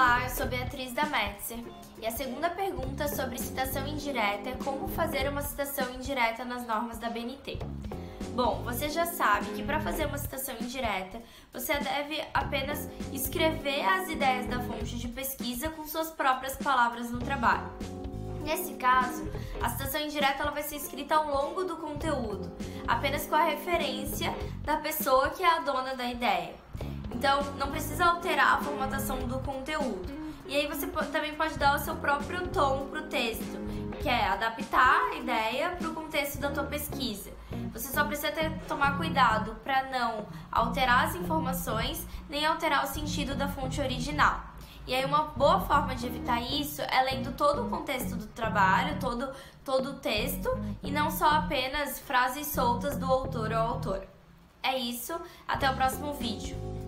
Olá, eu sou Beatriz da Metzer e a segunda pergunta sobre citação indireta é como fazer uma citação indireta nas normas da BNT. Bom, você já sabe que para fazer uma citação indireta, você deve apenas escrever as ideias da fonte de pesquisa com suas próprias palavras no trabalho. Nesse caso, a citação indireta ela vai ser escrita ao longo do conteúdo, apenas com a referência da pessoa que é a dona da ideia. Então, não precisa alterar a formatação do conteúdo. E aí você também pode dar o seu próprio tom para o texto, que é adaptar a ideia para o contexto da tua pesquisa. Você só precisa ter, tomar cuidado para não alterar as informações nem alterar o sentido da fonte original. E aí uma boa forma de evitar isso é lendo todo o contexto do trabalho, todo, todo o texto, e não só apenas frases soltas do autor ou autora. É isso, até o próximo vídeo.